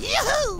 Yoo-hoo!